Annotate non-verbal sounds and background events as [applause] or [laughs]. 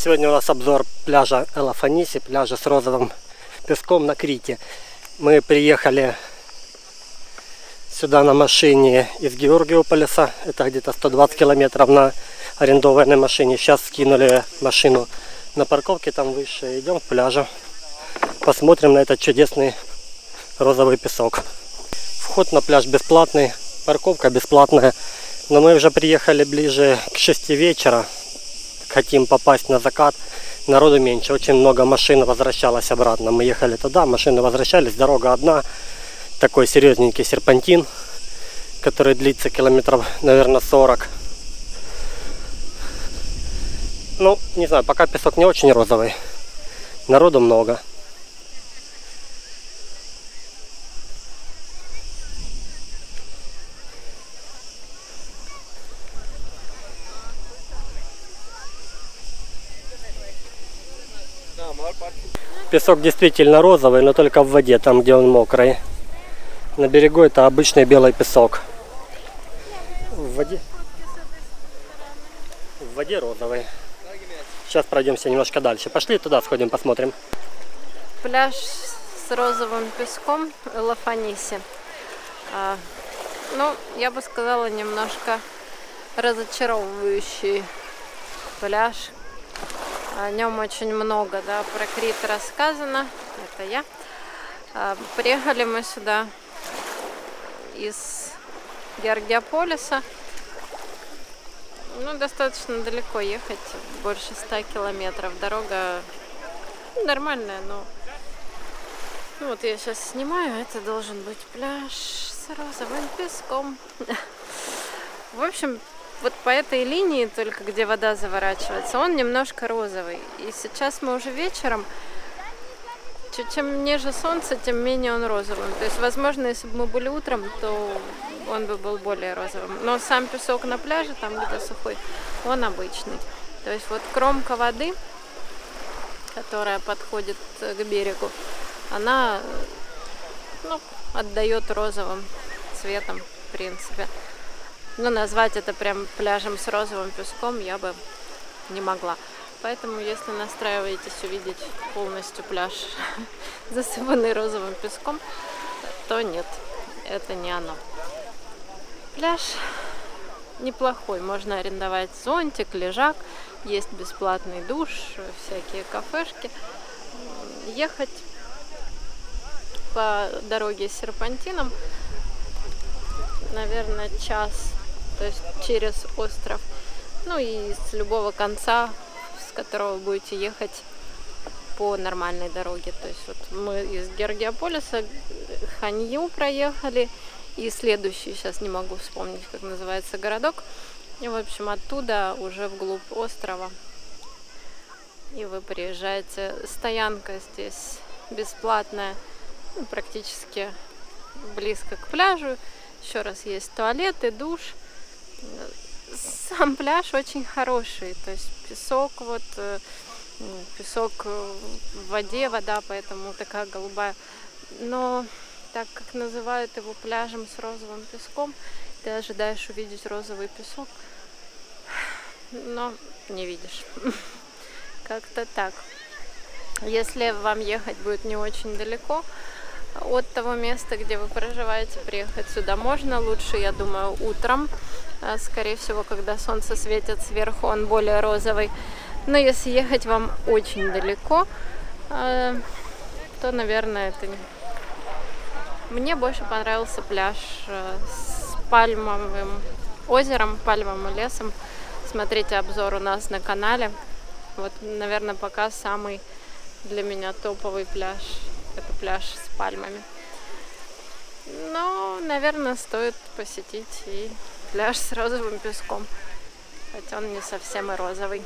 Сегодня у нас обзор пляжа Элафаниси, пляжа с розовым песком на Крите. Мы приехали сюда на машине из Георгиополиса. Это где-то 120 километров на арендованной машине. Сейчас скинули машину на парковке там выше. Идем к пляжу. Посмотрим на этот чудесный розовый песок. Вход на пляж бесплатный, парковка бесплатная. Но мы уже приехали ближе к 6 вечера. Хотим попасть на закат. Народу меньше, очень много машин возвращалось обратно. Мы ехали туда, машины возвращались, дорога одна. Такой серьезненький серпантин, который длится километров, наверное, 40. Ну, не знаю, пока песок не очень розовый. Народу много. Песок действительно розовый, но только в воде, там где он мокрый. На берегу это обычный белый песок. В воде, в воде розовый. Сейчас пройдемся немножко дальше. Пошли туда сходим, посмотрим. Пляж с розовым песком Лафаниси. А, ну, я бы сказала, немножко разочаровывающий пляж. О нем очень много, да, про Крит рассказано. Это я. А, приехали мы сюда из Георгиополиса. Ну, достаточно далеко ехать, больше 100 километров. Дорога нормальная, но... Ну, вот я сейчас снимаю, это должен быть пляж с розовым песком. [laughs] В общем, вот по этой линии, только где вода заворачивается, он немножко розовый. И сейчас мы уже вечером, чем ниже солнце, тем менее он розовым. То есть, возможно, если бы мы были утром, то он бы был более розовым. Но сам песок на пляже, там где сухой, он обычный. То есть вот кромка воды, которая подходит к берегу, она ну, отдает розовым цветом, в принципе. Но назвать это прям пляжем с розовым песком я бы не могла. Поэтому, если настраиваетесь увидеть полностью пляж, [laughs] засыпанный розовым песком, то нет, это не оно. Пляж неплохой, можно арендовать зонтик, лежак, есть бесплатный душ, всякие кафешки. Ехать по дороге с серпантином, наверное, час то есть через остров. Ну и с любого конца, с которого вы будете ехать по нормальной дороге. То есть вот мы из Георгиополиса Ханью проехали, и следующий, сейчас не могу вспомнить, как называется городок. И, в общем, оттуда уже вглубь острова. И вы приезжаете. Стоянка здесь бесплатная, ну, практически близко к пляжу. Еще раз есть туалет и душ сам пляж очень хороший, то есть песок вот, э, песок в воде, вода поэтому такая голубая. Но так как называют его пляжем с розовым песком, ты ожидаешь увидеть розовый песок, но не видишь. [laughs] Как-то так. Если вам ехать будет не очень далеко, от того места, где вы проживаете, приехать сюда можно. Лучше, я думаю, утром. А, скорее всего, когда солнце светит сверху, он более розовый. Но если ехать вам очень далеко, а, то, наверное, это не... Мне больше понравился пляж а, с пальмовым озером, пальмовым лесом. Смотрите обзор у нас на канале. Вот, наверное, пока самый для меня топовый пляж это пляж с пальмами. Но, наверное, стоит посетить и пляж с розовым песком. Хотя он не совсем и розовый.